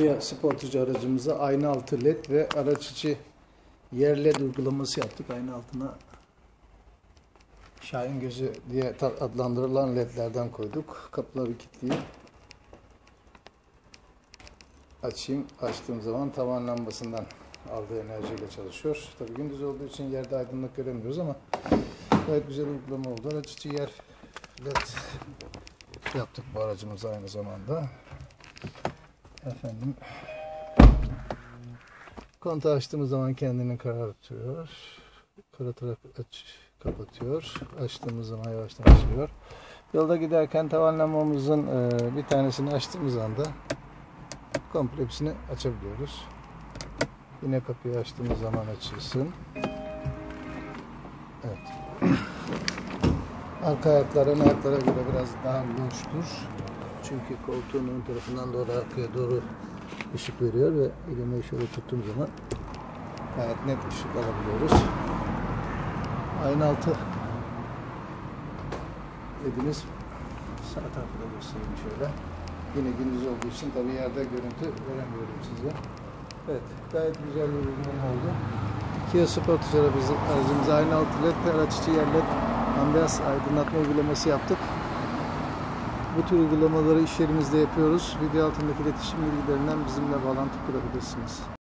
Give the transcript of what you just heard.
Kia Sportage aracımıza ayna altı led ve araç içi yer led uygulaması yaptık. Ayna altına Şahin gözü diye adlandırılan ledlerden koyduk. Kapıları kilitleyip açayım. Açtığım zaman tavan lambasından aldığı enerjiyle çalışıyor. Tabii gündüz olduğu için yerde aydınlık göremiyoruz ama gayet güzel uygulama oldu. Araç içi yer led yaptık bu aracımıza aynı zamanda. Efendim kontağı açtığımız zaman kendini karartıyor. Karatarak aç, kapatıyor. Açtığımız zaman yavaştan açılıyor. Yolda giderken tavan lambamızın e, bir tanesini açtığımız anda komple hepsini açabiliyoruz. Yine kapıyı açtığımız zaman açılsın. Evet. Arka ayaklar ayaklara göre biraz daha loştur. Çünkü koltuğun ön tarafından doğru arkaya doğru ışık veriyor ve elimi şöyle tuttuğum zaman gayet net ışık alabiliyoruz. Aynı altı ledimiz sağ tarafta göstereyim şöyle. Yine gündüz olduğu için tabii yerde görüntü veremiyorum size. Evet, gayet güzel bir uygulama oldu. Kia Sportage aracımız, aracımıza aynı altı led araç içi yer led ambiyans aydınlatma uygulaması yaptık. Bu tür uygulamaları iş yerimizde yapıyoruz. Video altındaki iletişim bilgilerinden bizimle bağlantı kurabilirsiniz.